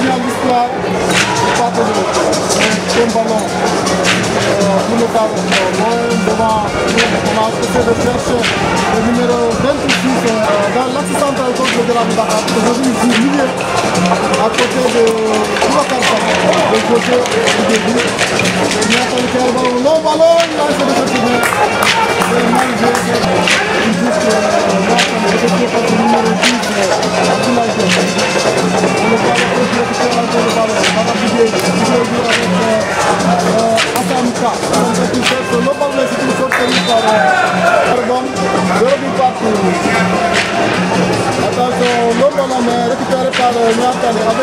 à l'histoire. Pas de un ballon pour le ballon. Loin devant, on a essayé de chercher le numéro 26 euh, dans l'axe central contre le Grand Dakar. Aujourd'hui, il joue milieu à côté de Boubacar le côté du début. Niatale qui a le ballon, long ballon, essayé de se tourner. C'est mal joué, c'est juste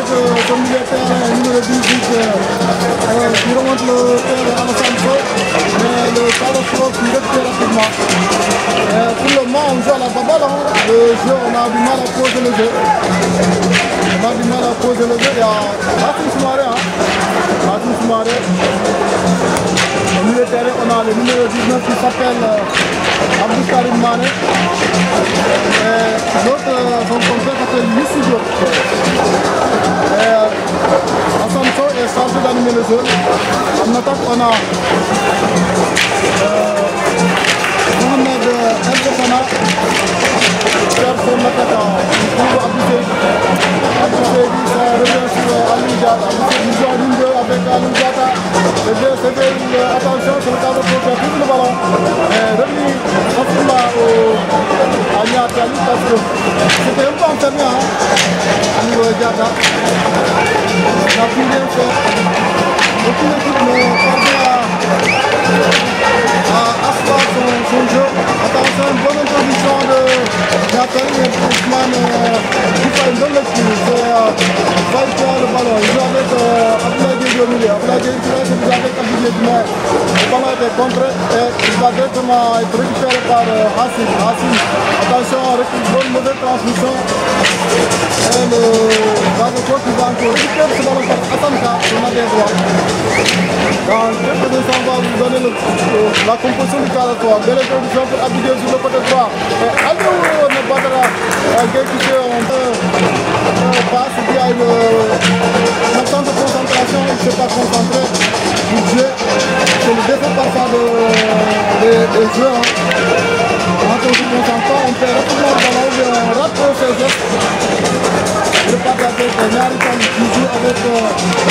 milieu de terrain numéro 18 euh, qui remonte le terrain Alassane Sow. Mais le rapidement. Euh, le on joue à la baballe. Hein. On a du mal à poser le jeu. On a du mal à poser le jeu. Il y a Hassan Soumaré. Hein. Au milieu de terrain, on a le numéro 19 qui s'appelle euh, Abdou Karim Mané. Et l'autre, euh, son compère s'appelle Youssou Diop. Et euh, Hassan Sow est chargé d'animer le jeu. En attaque, on a euh, Mohamed El Kofana, personne l'attaquant. Il trouve Abdou Seydi. Abdou Seydi, ça revient sur Ali Diata. Abdou Seydi joue en ligne 2 avec Ali Diata. Le jeu, c'est fait, attention, c'est le cadre pour faire le ballon. Et remis Abdullah à Niatale parce que c'était un peu enfermé, hein, au niveau de Diata. On a pu bien faire. Aucune équipe ne parvient à une bonne introduction de Nathalie et Ousmane qui fait une bonne lecture. C'est euh, qui a le ballon. Il joue avec euh, Diédhiou au milieu. Diédhiou qui joue avec Diédhiou, mais le ballon était contré et il va directement être récupéré par euh, Hassim. Hassim, attention, bonne mauvaise transmission. Et le garde-côte qui va encore récupérer ce ballon par Atamka, son adhérent droit. Dans quelques instants, on vous donner la composition du cadre 3. Belle introduction pour Abidjan sur le côté droit. Allez où ne battra Guy qui fait un peu passe, il y a de concentration, il ne s'est pas concentré. Il joue, c'est le défaut parfois de, de, de jeu. Hein. Quand on se concentre pas, on perd rapidement le ballon, on rate ses gestes. Il repart avec Nyaritan qui joue avec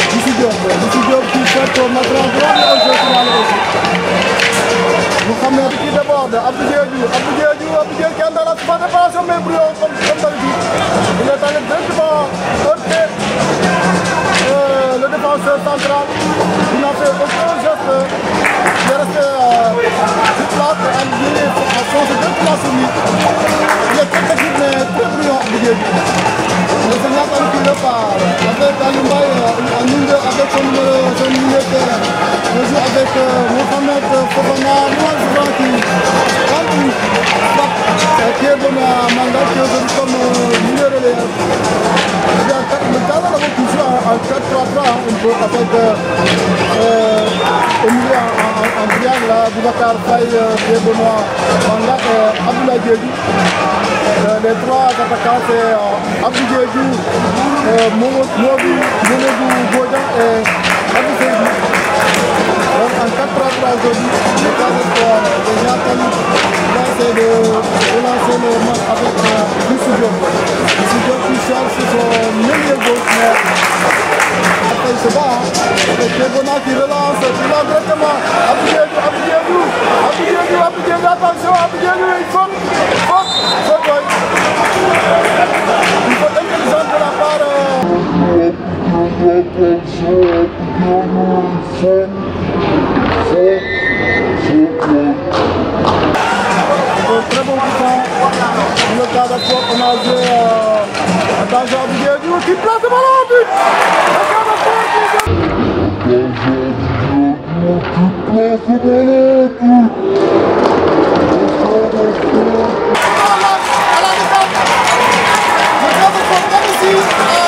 Dissy Diop. Dissy Diop qui fait mettre en droit le jeu final aussi. Mohamed qui déborde, Abdou Diédhiou, Abdou Diédhiou, Abdou Diédhiou qui est dans la super déparation mais brouillon comme, comme d'habitude. Il est allé directement heurter euh, le défenseur central. Il n'a fait aucun geste. Il est resté euh, place il est sur lui. Il est très technique mais très Diédhiou. Le Sénégal qui repart avec Alimbaye en avec son joue avec euh, Mohamed euh, euh, en 4-3-3, un peu avec euh, euh, au milieu en, en, en triangle, là, Boubacar Faye, euh, Pierre Benoît, Abdoulaye Diédhiou. Euh, les trois attaquants, c'est euh, Abdou Diédhiou, euh, et Abdou Seydi. Donc en 4-3-3 aujourd'hui, le cas de essayer de relancer le Kebona qui relance, qui directement. Attention, Abdou Diédhiou, il faut, faut, faut, faut. Il faut de la part. Euh, un très bon coup dans le. On euh, attention qui place le ballon. À la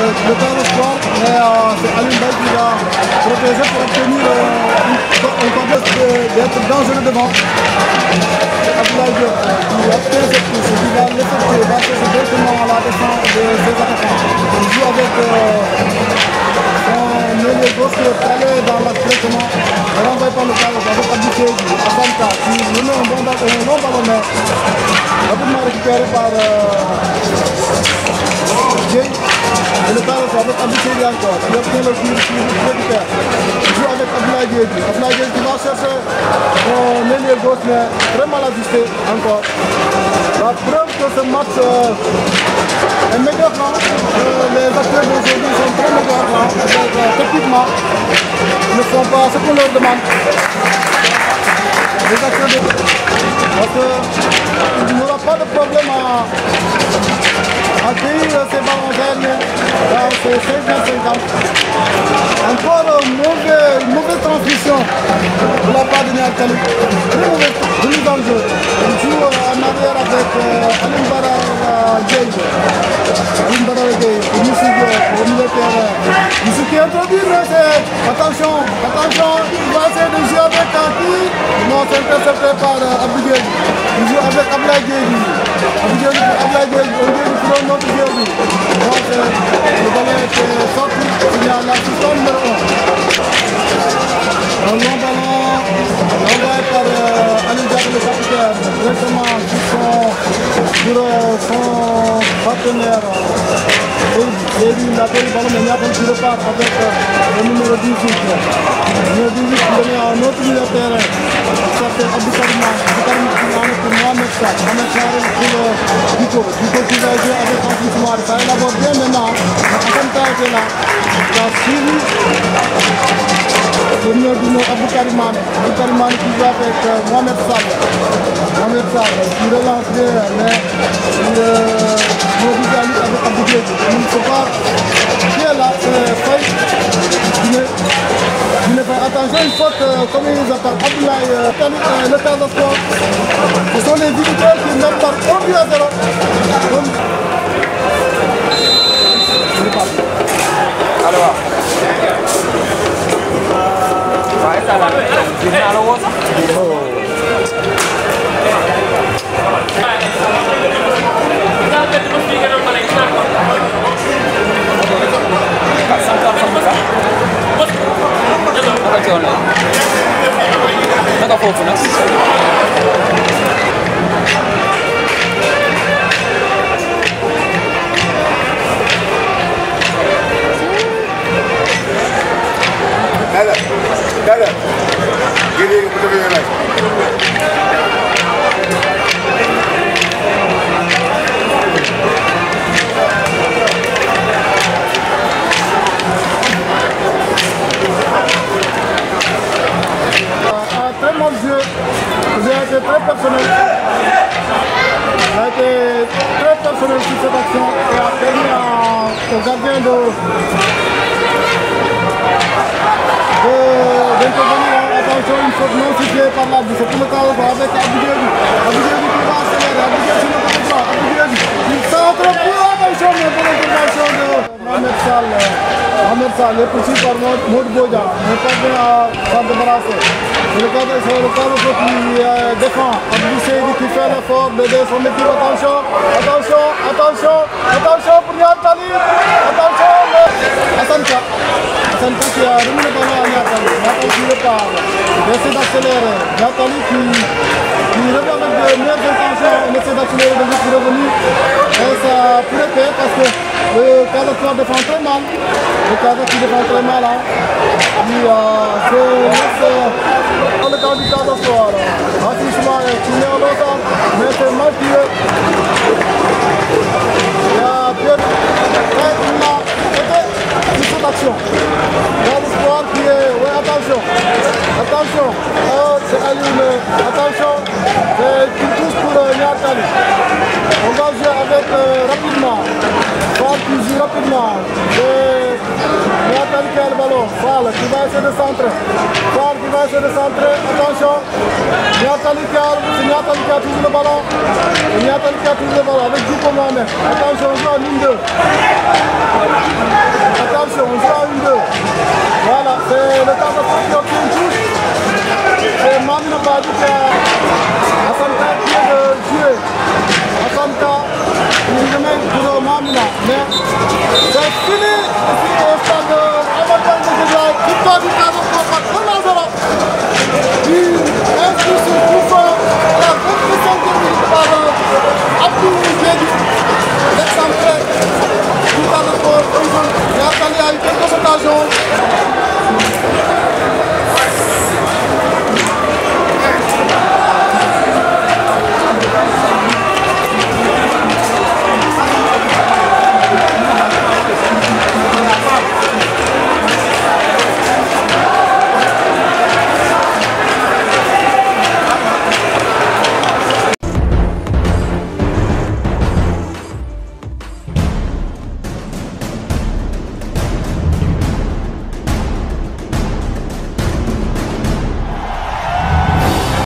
le temps de sport mais c'est Aline Baye qui va protéger pour obtenir un contexte d'être dangereux devant. Abdoulaye Diop qui obtient cette touche qui va l'effectuer va chercher directement à la défense de ses attaquants. Il joue avec son milieu gauche qui est allé dans l'axe directement renvoyé par le carré avec Abdou Seydi Asanta qui menait un bon ballon mais rapidement récupéré par avec Abdou Seydi encore qui obtient le qui récupère il joue avec Abdoulaye Diédhi Abdoulaye Diédhi qui va chercher son milieu gauche mais très mal ajusté encore. La preuve que ce match est médiocre les acteurs d'aujourd'hui sont très médiocres techniquement ils ne font pas ce qu'on leur demande. Les acteurs de... parce qu'il n'y aura pas de problème à accueillir ces ballons aériens dans ces 16 50 encore une mauvaise, mauvaise transmission. De la part de Niakali très jeu. Joue en arrière avec euh, Alim Bara Gueye. Alim Bara de c'est attention attention de jouer avec qui non c'est intercepté par euh, Abdou il joue avec Abdoulaye Gueye Abdou Gueye Abdoulaye Gueye on un autre Gueye donc euh, le ballon est sorti. Il y a numéro 1 un long ballon envoyé par euh, Aline Diaby le capitaine directement sur son, sur son partenaire Seydi il a pris le ballon mais Niakon qui repart avec euh, le numéro 18 le numéro 18 qui donne à un autre milieu Sertec Abdoukarim Abdoukarim Abdoukarim pour Mohamed Sarr. Mohamed Sarr pour Diko. Diko qui va jouer avec Francis Noir. Ça élabore bien maintenant. Akamta était là. Ça suivi. Le meilleur du nom Abdoukarim Abdoukarim qui joue avec Mohamed Sarr. Mohamed Sarr qui relance les... les euh, comme ils appellent Abdoulaye euh, euh, le de sport ce sont les visiteurs qui mettent par 1 but à 0 donc c'est parti alors waaye ça va. Gis naa la woo sax naka dada. Gini betul betul lagi. un très bon jeu. J'ai été très personnel. J'ai été très personnel sur cette action et a permis à- au gardien de de- d'intervenir. Attention, une faute non sifflée par l'arbitre. C'est pour le cas avec Abidjan. Abidjan qui va accélérer. Abidjan sur le côté droit. Abidjan qui centre pour attention, mais pour l'intervention de Mohamed Sall. Mohamed Sall est poursuivi par Maud Boja. Mais pas bien à s'en débarrasser. C'est le cas de c'est le cas de ceux qui euh, défend. Abdou Seydi qui fait l'effort d'aider son équipe. Attention, attention, attention, attention pour Nial Tali. Attention, le... Hassan Ka. Hassan Ka qui a remis qui. Il essaie d'accélérer. Nial Tali qui, qui revient avec de meilleures intentions. On essaie d'accélérer de vite revenu. Et ça pourrait payer parce que le cadre défend très mal. Le qui défend très mal. Hein. Euh, dans le camp du. Assis Soumaré qui met en mais c'est mal a Pierre y a l'espoir qui est, ouais, attention, attention, oh, Aline, attention, c'est une touche pour euh, Niatali. On va jouer avec euh, rapidement, Fall qui joue rapidement, Niatali qui a le ballon, Fall qui va essayer de centrer, Fall qui va essayer de centrer, attention, Niatali qui a, Niatali qui a toujours le ballon, Niatali qui a toujours le ballon avec Dupont Mohamed, attention, on joue en ligne 2. Attention, on joue en ligne 2. Voilà, c'est le temps de faire une touche. Mannabadika, Asanta Dieu, Asanta, Mamina,